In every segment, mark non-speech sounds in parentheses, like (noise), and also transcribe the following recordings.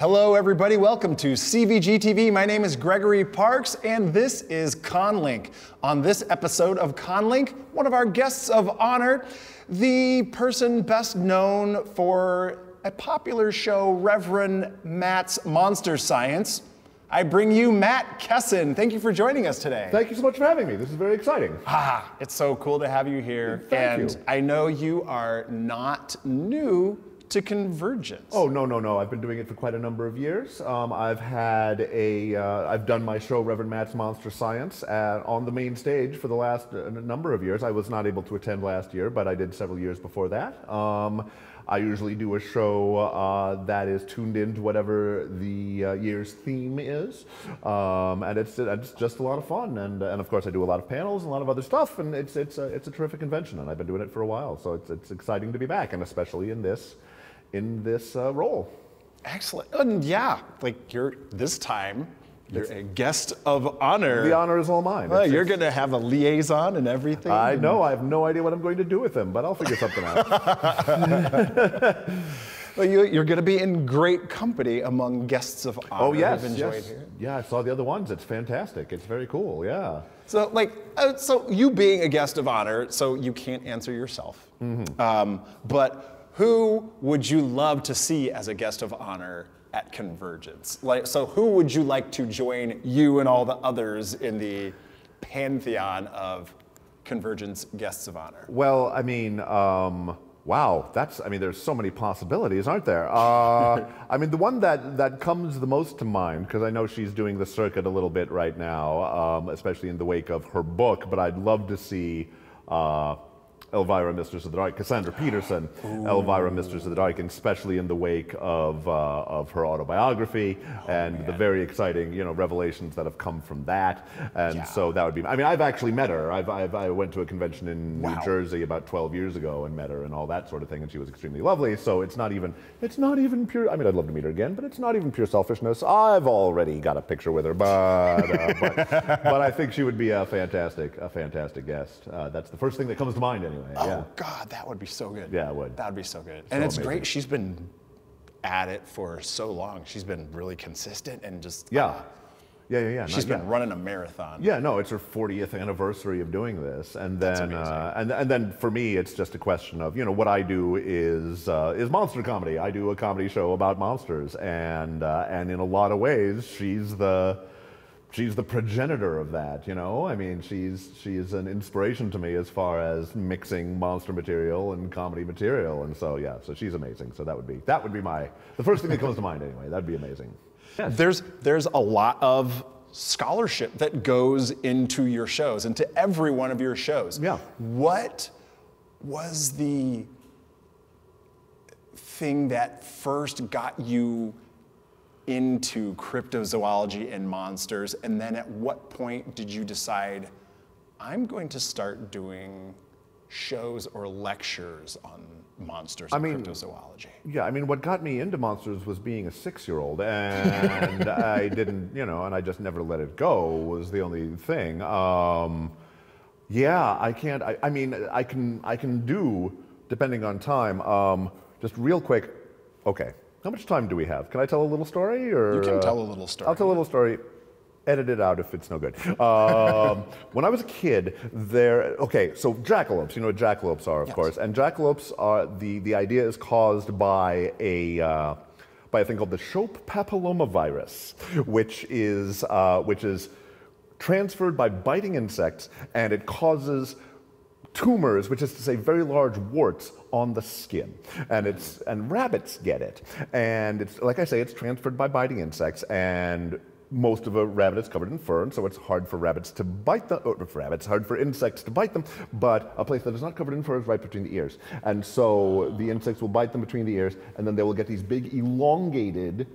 Hello, everybody. Welcome to CVG TV. My name is Gregory Parks, and this is Conlink. On this episode of Conlink, one of our guests of honor, the person best known for a popular show, Reverend Matt's Monster Science. I bring you Matt Kessen. Thank you for joining us today. Thank you so much for having me. This is very exciting. Ah, it's so cool to have you here. Thank and you. I know you are not new to Convergence. Oh no no no! I've been doing it for quite a number of years. Um, I've had a uh, I've done my show Reverend Matt's Monster Science uh on the main stage for the last uh, number of years. I was not able to attend last year, but I did several years before that. Um, I usually do a show uh, that is tuned into whatever the uh, year's theme is, um, and it's it's just a lot of fun. And and of course I do a lot of panels and a lot of other stuff, and it's it's a, it's a terrific convention, and I've been doing it for a while, so it's it's exciting to be back, and especially in this in this uh, role. Excellent. And yeah, like you're this time, you're a guest of honor. The honor is all mine. Well, It's- you're going to have a liaison and everything. I know. I have no idea what I'm going to do with him, but I'll figure something out. (laughs) Well, you, you're going to be in great company among guests of honor. oh yes, yes. here. Yeah, I saw the other ones. It's fantastic. It's very cool. Yeah. So, like, uh, so you being a guest of honor, so you can't answer yourself. Mm-hmm. Um, but who would you love to see as a guest of honor at Convergence? Like, so who would you like to join you and all the others in the pantheon of Convergence guests of honor? Well, I mean, um, wow, that's, I mean, there's so many possibilities, aren't there? Uh, (laughs) I mean, the one that, that comes the most to mind, because I know she's doing the circuit a little bit right now, um, especially in the wake of her book, but I'd love to see uh, Elvira, Mistress of the Dark, Cassandra Peterson, Elvira, Mistress of the Dark, and especially in the wake of, uh, of her autobiography and the very exciting, you know, revelations that have come from that. And Yeah. so that would be, I mean, I've actually met her. I've, I've, I went to a convention in Wow. New Jersey about 12 years ago and met her and all that sort of thing, and she was extremely lovely. So it's not even, it's not even pure, I mean, I'd love to meet her again, but it's not even pure selfishness. I've already got a picture with her, but, uh, but, (laughs) but I think she would be a fantastic, a fantastic guest. Uh, that's the first thing that comes to mind anyway. Oh yeah. God, that would be so good. Yeah, it would. That would be so good. and it's amazing. great. She's been at it for so long. She's been really consistent and just Yeah. Yeah, yeah, yeah. She's not- been yeah. running a marathon. Yeah, no, it's her 40th anniversary of doing this, and then uh, and and then for me, it's just a question of you know what I do is uh, is monster comedy. I do a comedy show about monsters, and uh, and in a lot of ways, she's the she's the progenitor of that. You know, I mean, she's she's an inspiration to me as far as mixing monster material and comedy material, and so yeah, so she's amazing. So that would be that would be my the first thing that comes to mind anyway. That'd be amazing. There's there's a lot of scholarship that goes into your shows, into every one of your shows. Yeah. What was the thing that first got you into cryptozoology and monsters? And then at what point did you decide, I'm going to start doing shows or lectures on monsters and mean- cryptozoology? Yeah, I mean, what got me into monsters was being a six-year-old, and (laughs) I didn't, you know, and I just never let it go. Was the only thing. Um, yeah, I can't. I, I mean, I can. I can do, depending on time. Um, just real quick. Okay, how much time do we have? Can I tell a little story, or You can uh, tell a little story. I'll tell a little story. Edit it out if it's no good. Um, (laughs) when I was a kid, there. Okay, so jackalopes. You know what jackalopes are, of Yes. course. And jackalopes are the the idea is caused by a. Uh, by a thing called the Shope papillomavirus, which is uh, which is transferred by biting insects, and it causes tumors, which is to say very large warts on the skin. And it's and rabbits get it. And it's like I say, it's transferred by biting insects and most of a rabbit is covered in fur, and so it's hard for rabbits to bite them. Or for rabbits, hard for insects to bite them. But a place that is not covered in fur is right between the ears, and so the insects will bite them between the ears, and then they will get these big elongated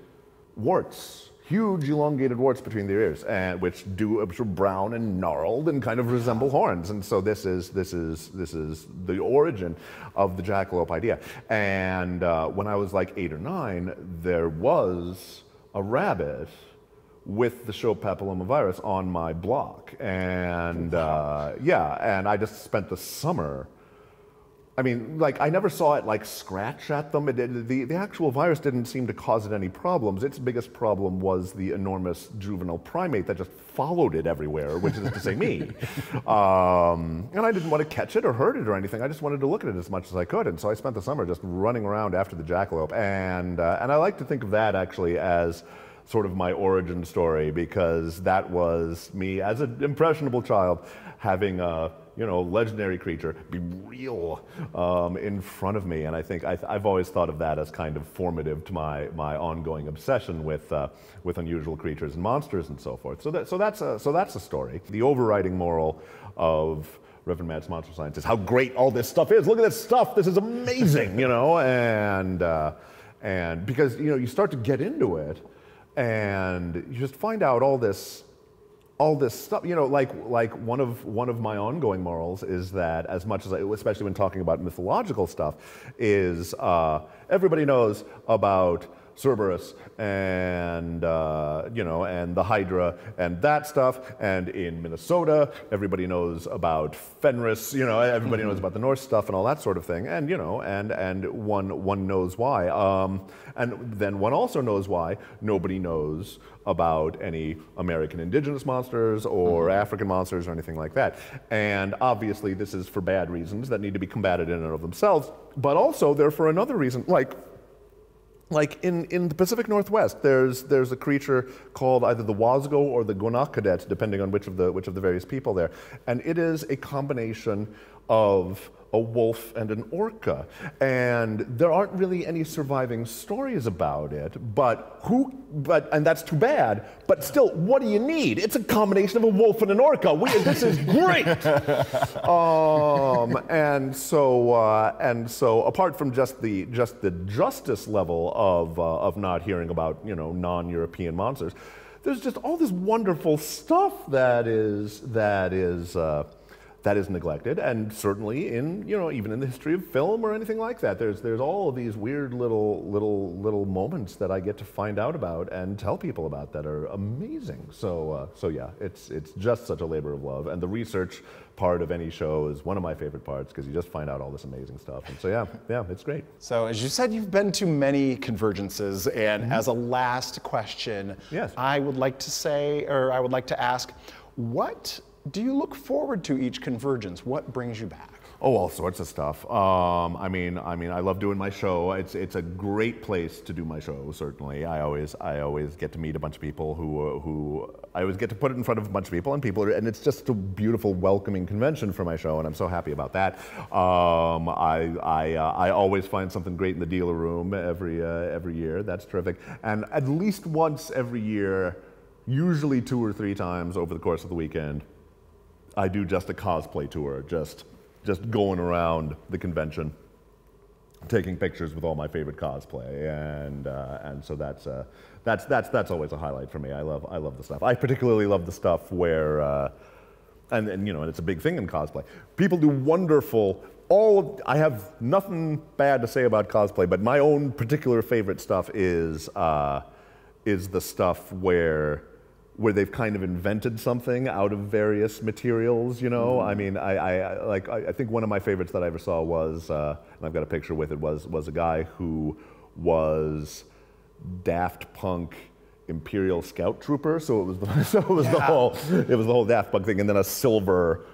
warts, huge elongated warts between their ears, and which do sort brown and gnarled and kind of resemble horns. And so this is this is this is the origin of the jackalope idea. And uh, when I was like eight or nine, there was a rabbit with the Shope papillomavirus on my block, and uh, yeah, and I just spent the summer I mean, like I never saw it like scratch at them. It, it- the the actual virus didn't seem to cause it any problems. Its biggest problem was the enormous juvenile primate that just followed it everywhere, which is to say me. (laughs) Um, and I didn't want to catch it or hurt it or anything. I just wanted to look at it as much as I could. And so I spent the summer just running around after the jackalope. And uh, and I like to think of that actually as sort of my origin story because that was me as an impressionable child having a you know legendary creature be real um, in front of me and i think I, i've always thought of that as kind of formative to my, my ongoing obsession with, uh, with unusual creatures and monsters and so forth so, that, so, that's a, so that's a story the overriding moral of Reverend Matt's Monster Science is how great all this stuff is. Look at this stuff. This is amazing, you know. (laughs) And uh, and because you know you start to get into it, and you just find out all this all this stuff you know like like one of one of my ongoing morals is that as much as I, especially when talking about mythological stuff is uh, everybody knows about Cerberus and uh, you know and the Hydra and that stuff. And in Minnesota everybody knows about Fenris you know everybody knows about the Norse stuff and all that sort of thing. And you know and and one one knows why. Um, and then one also knows why nobody knows about any American indigenous monsters or African monsters or anything like that. And obviously, this is for bad reasons that need to be combated in and of themselves, but also they're for another reason, like. Like in, in the Pacific Northwest, there's, there's a creature called either the Wasgo or the Gonakadet, depending on which of, the, which of the various people there. And it is a combination of a wolf and an orca. And there aren't really any surviving stories about it, but who, but, and that's too bad, but still, what do you need? It's a combination of a wolf and an orca. We, this is great. (laughs) um, and so, uh, and so apart from just the, just the justice level of, uh, of not hearing about, you know, non-European monsters, there's just all this wonderful stuff that is, that is, uh, that is neglected, and certainly in you know even in the history of film or anything like that, there's there's all of these weird little little little moments that I get to find out about and tell people about that are amazing. So uh, so yeah, it's it's just such a labor of love, and the research part of any show is one of my favorite parts because you just find out all this amazing stuff. And so yeah, yeah, it's great. So, as you said, you've been to many convergences, and as a last question, Yes. I would like to say, or I would like to ask, what do you look forward to each convergence? What brings you back? Oh, all sorts of stuff. Um, I mean, I mean, I love doing my show. It's it's a great place to do my show. Certainly, I always I always get to meet a bunch of people who who I always get to put it in front of a bunch of people, and people are, and it's just a beautiful, welcoming convention for my show, and I'm so happy about that. Um, I I uh, I always find something great in the dealer room every uh, every year. That's terrific, and at least once every year, usually two or three times over the course of the weekend. I do just a cosplay tour, just just going around the convention, taking pictures with all my favorite cosplay, and uh, and so that's uh, that's that's that's always a highlight for me. I love I love the stuff. I particularly love the stuff where, uh, and and you know, and it's a big thing in cosplay. People do wonderful. All of, I have nothing bad to say about cosplay, but my own particular favorite stuff is uh, is the stuff where where they've kind of invented something out of various materials, you know. I mean, I, I like I, I think one of my favorites that I ever saw was, uh, and I've got a picture with it, was was a guy who was Daft Punk Imperial Scout Trooper. So it was the, (laughs) so it was the whole it was the whole Daft Punk thing, and then a silver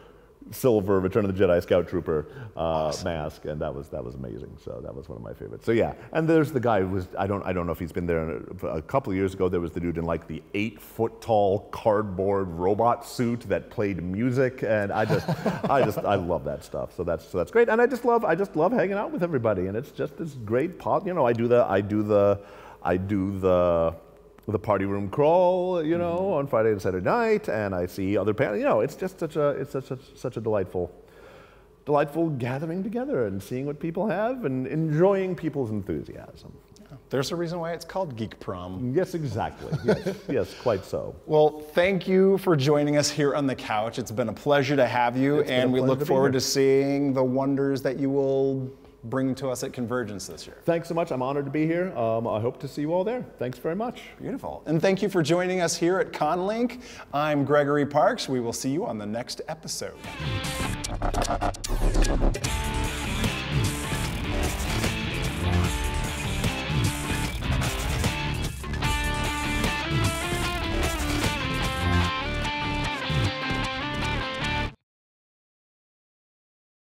silver Return of the Jedi Scout Trooper uh, mask, and that was that was amazing. So that was one of my favorites. So yeah, and there's the guy who was I don't I don't know if he's been there a, a couple of years ago. There was the dude in like the eight foot tall cardboard robot suit that played music, and I just I just I love that stuff. So that's so that's great, and I just love I just love hanging out with everybody, and it's just this great pod. You know, I do the I do the I do the the party room crawl, you know, mm-hmm. on Friday and Saturday night, and I see other panels. You know, it's just such a it's such a, such a delightful, delightful gathering together and seeing what people have and enjoying people's enthusiasm. There's a reason why it's called Geek Prom. Yes, exactly. Yes, (laughs) yes, quite so. Well, thank you for joining us here on the couch. It's been a pleasure to have you, a and we look to forward to seeing the wonders that you will bring to us at Convergence this year. Thanks so much. I'm honored to be here. Um, I hope to see you all there. Thanks very much. Beautiful. And thank you for joining us here at ConLink. I'm Gregory Parks. We will see you on the next episode.